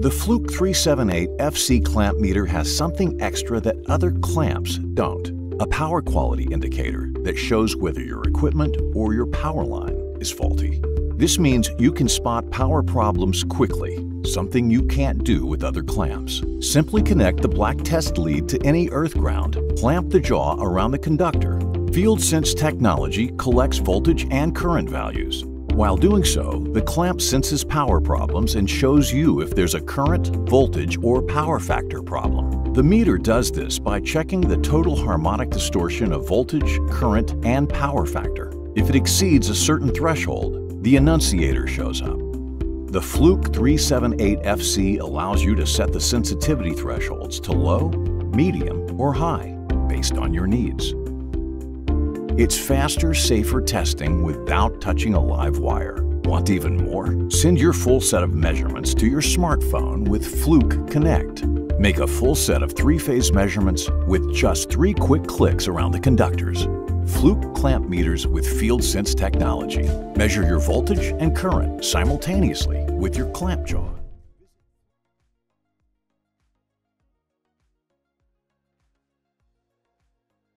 The Fluke 378 FC clamp meter has something extra that other clamps don't. A power quality indicator that shows whether your equipment or your power line is faulty. This means you can spot power problems quickly, something you can't do with other clamps. Simply connect the black test lead to any earth ground, clamp the jaw around the conductor. FieldSense technology collects voltage and current values. While doing so, the clamp senses power problems and shows you if there's a current, voltage, or power factor problem. The meter does this by checking the total harmonic distortion of voltage, current, and power factor. If it exceeds a certain threshold, the annunciator shows up. The Fluke 378FC allows you to set the sensitivity thresholds to low, medium, or high based on your needs. It's faster, safer testing without touching a live wire. Want even more? Send your full set of measurements to your smartphone with Fluke Connect. Make a full set of three-phase measurements with just three quick clicks around the conductors. Fluke clamp meters with FieldSense technology. Measure your voltage and current simultaneously with your clamp jaw.